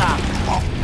oh